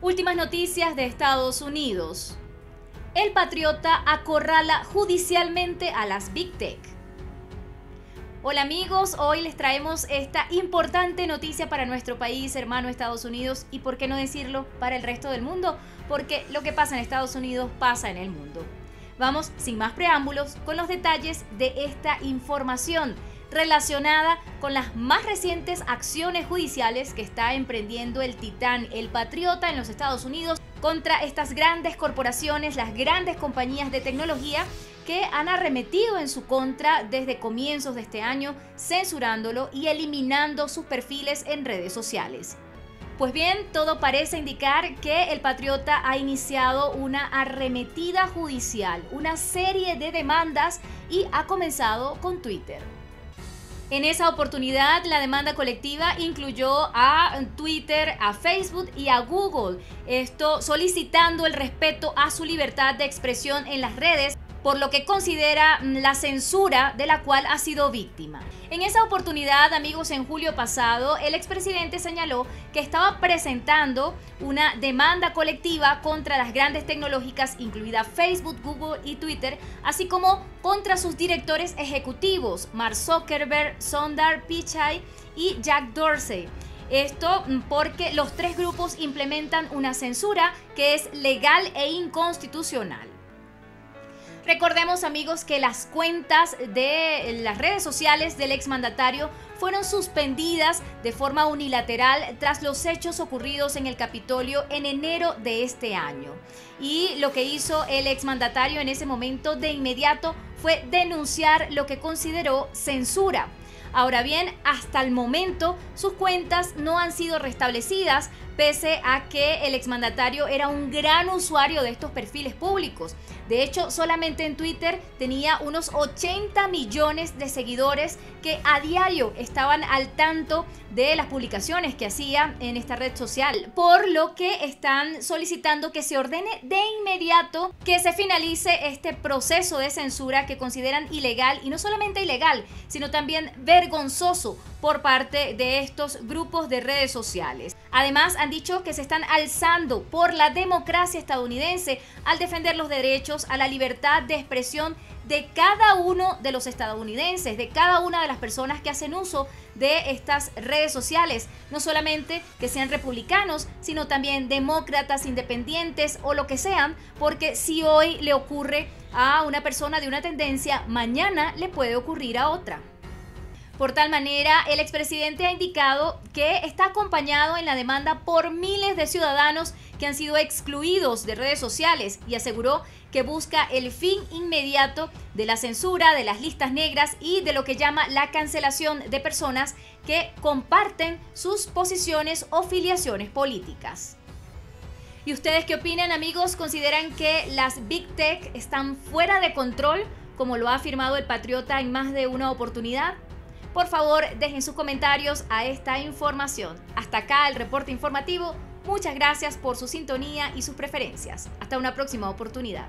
Últimas noticias de Estados Unidos. El patriota acorrala judicialmente a las Big Tech. Hola amigos, hoy les traemos esta importante noticia para nuestro país hermano Estados Unidos y por qué no decirlo para el resto del mundo, porque lo que pasa en Estados Unidos pasa en el mundo. Vamos sin más preámbulos con los detalles de esta información relacionada con las más recientes acciones judiciales que está emprendiendo el titán, el patriota en los Estados Unidos contra estas grandes corporaciones, las grandes compañías de tecnología que han arremetido en su contra desde comienzos de este año, censurándolo y eliminando sus perfiles en redes sociales. Pues bien, todo parece indicar que el patriota ha iniciado una arremetida judicial, una serie de demandas y ha comenzado con Twitter. En esa oportunidad, la demanda colectiva incluyó a Twitter, a Facebook y a Google. Esto solicitando el respeto a su libertad de expresión en las redes por lo que considera mm, la censura de la cual ha sido víctima. En esa oportunidad, amigos, en julio pasado, el expresidente señaló que estaba presentando una demanda colectiva contra las grandes tecnológicas, incluida Facebook, Google y Twitter, así como contra sus directores ejecutivos, Mark Zuckerberg, Sundar Pichai y Jack Dorsey. Esto mm, porque los tres grupos implementan una censura que es legal e inconstitucional. Recordemos amigos que las cuentas de las redes sociales del exmandatario fueron suspendidas de forma unilateral tras los hechos ocurridos en el Capitolio en enero de este año. Y lo que hizo el exmandatario en ese momento de inmediato fue denunciar lo que consideró censura. Ahora bien, hasta el momento sus cuentas no han sido restablecidas, pese a que el exmandatario era un gran usuario de estos perfiles públicos. De hecho, solamente en Twitter tenía unos 80 millones de seguidores que a diario estaban al tanto de las publicaciones que hacía en esta red social, por lo que están solicitando que se ordene de inmediato que se finalice este proceso de censura que consideran ilegal y no solamente ilegal, sino también vergonzoso por parte de estos grupos de redes sociales. Además, dicho que se están alzando por la democracia estadounidense al defender los derechos a la libertad de expresión de cada uno de los estadounidenses, de cada una de las personas que hacen uso de estas redes sociales. No solamente que sean republicanos, sino también demócratas, independientes o lo que sean, porque si hoy le ocurre a una persona de una tendencia, mañana le puede ocurrir a otra. Por tal manera, el expresidente ha indicado que está acompañado en la demanda por miles de ciudadanos que han sido excluidos de redes sociales y aseguró que busca el fin inmediato de la censura, de las listas negras y de lo que llama la cancelación de personas que comparten sus posiciones o filiaciones políticas. ¿Y ustedes qué opinan amigos? ¿Consideran que las Big Tech están fuera de control, como lo ha afirmado el patriota en más de una oportunidad? Por favor, dejen sus comentarios a esta información. Hasta acá el reporte informativo. Muchas gracias por su sintonía y sus preferencias. Hasta una próxima oportunidad.